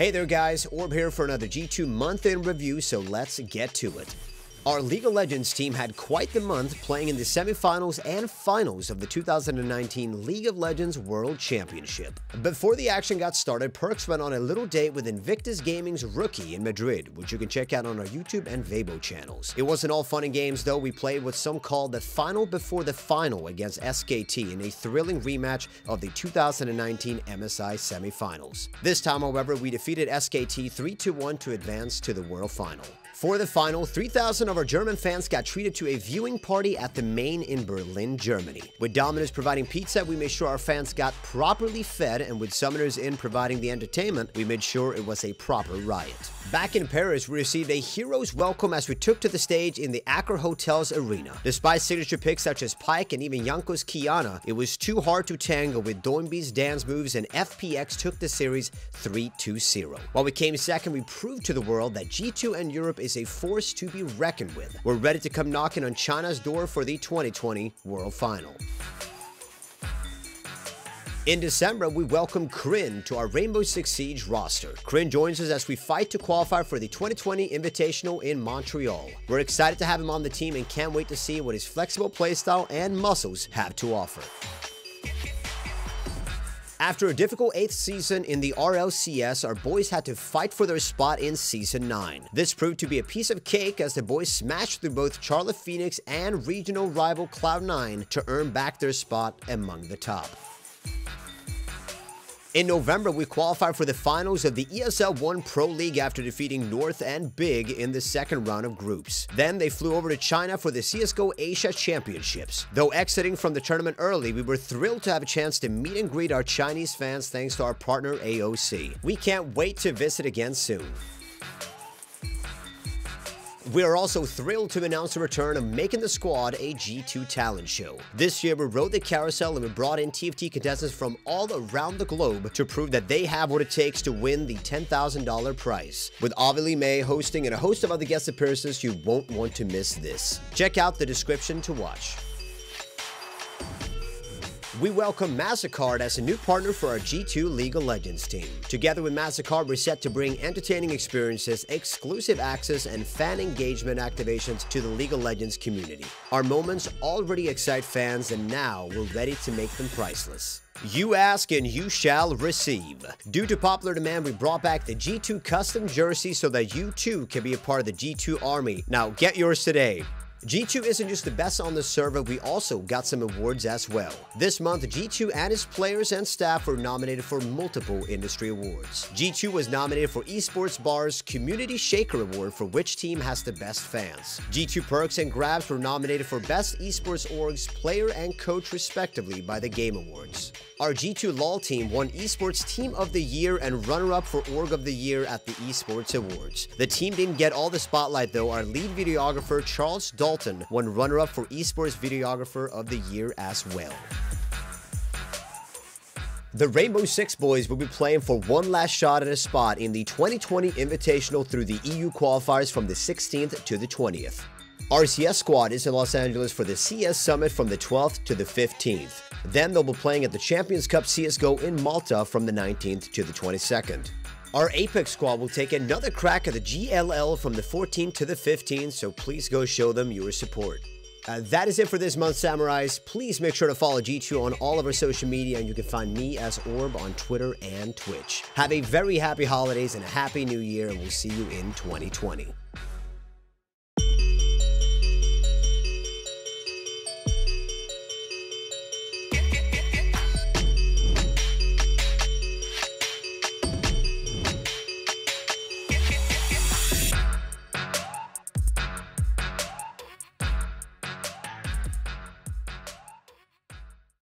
Hey there guys, Orb here for another G2 month in review, so let's get to it. Our League of Legends team had quite the month playing in the semifinals and finals of the 2019 League of Legends World Championship. Before the action got started, Perkz went on a little date with Invictus Gaming's rookie in Madrid, which you can check out on our YouTube and Weibo channels. It wasn't all fun and games though, we played what some call the final before the final against SKT in a thrilling rematch of the 2019 MSI semifinals. This time, however, we defeated SKT 3-1 to advance to the World Final. For the final, 3,000 of our German fans got treated to a viewing party at the Main in Berlin, Germany. With Domino's providing pizza, we made sure our fans got properly fed, and with Summoners Inn providing the entertainment, we made sure it was a proper riot. Back in Paris, we received a hero's welcome as we took to the stage in the Accor Hotel's arena. Despite signature picks such as Pyke and even Jankos Qiyana, it was too hard to tangle with Doinb's dance moves and FPX took the series 3-2-0. While we came second, we proved to the world that G2 and Europe is a force to be reckoned with. We're ready to come knocking on China's door for the 2020 World Final. In December, we welcome Kryn to our Rainbow Six Siege roster. Kryn joins us as we fight to qualify for the 2020 Invitational in Montreal. We're excited to have him on the team and can't wait to see what his flexible playstyle and muscles have to offer. After a difficult 8th season in the RLCS, our boys had to fight for their spot in Season 9. This proved to be a piece of cake as the boys smashed through both Charlotte Phoenix and regional rival Cloud9 to earn back their spot among the top. In November, we qualified for the finals of the ESL 1 Pro League after defeating North and Big in the second round of groups. Then they flew over to China for the CSGO Asia Championships. Though exiting from the tournament early, we were thrilled to have a chance to meet and greet our Chinese fans thanks to our partner AOC. We can't wait to visit again soon. We are also thrilled to announce the return of Making the Squad, a G2 talent show. This year, we rode the carousel and we brought in TFT contestants from all around the globe to prove that they have what it takes to win the $10,000 prize. With Ovilee May hosting and a host of other guest appearances, you won't want to miss this. Check out the description to watch we welcome MasterCard as a new partner for our G2 League of Legends team. Together with MasterCard, we're set to bring entertaining experiences, exclusive access, and fan engagement activations to the League of Legends community. Our moments already excite fans, and now we're ready to make them priceless. You ask and you shall receive. Due to popular demand, we brought back the G2 custom jersey so that you too can be a part of the G2 army. Now get yours today. G2 isn't just the best on the server, we also got some awards as well. This month, G2 and its players and staff were nominated for multiple industry awards. G2 was nominated for Esports Bar's Community Shaker Award for which team has the best fans. G2 Perkz and GrabbZ were nominated for Best Esports Orgs Player and Coach respectively by the Game Awards. Our G2 LOL team won Esports Team of the Year and runner-up for Org of the Year at the Esports Awards. The team didn't get all the spotlight though, our lead videographer Charles Dalton Dalton won runner-up for Esports Videographer of the Year as well. The Rainbow Six boys will be playing for one last shot at a spot in the 2020 Invitational through the EU qualifiers from the 16th to the 20th. RCS squad is in Los Angeles for the CS Summit from the 12th to the 15th. Then they'll be playing at the Champions Cup CSGO in Malta from the 19th to the 22nd. Our Apex squad will take another crack at the GLL from the 14th to the 15th, so please go show them your support. Uh, that is it for this month, Samurais. Please make sure to follow G2 on all of our social media, and you can find me as Orb on Twitter and Twitch. Have a very happy holidays and a happy new year, and we'll see you in 2020.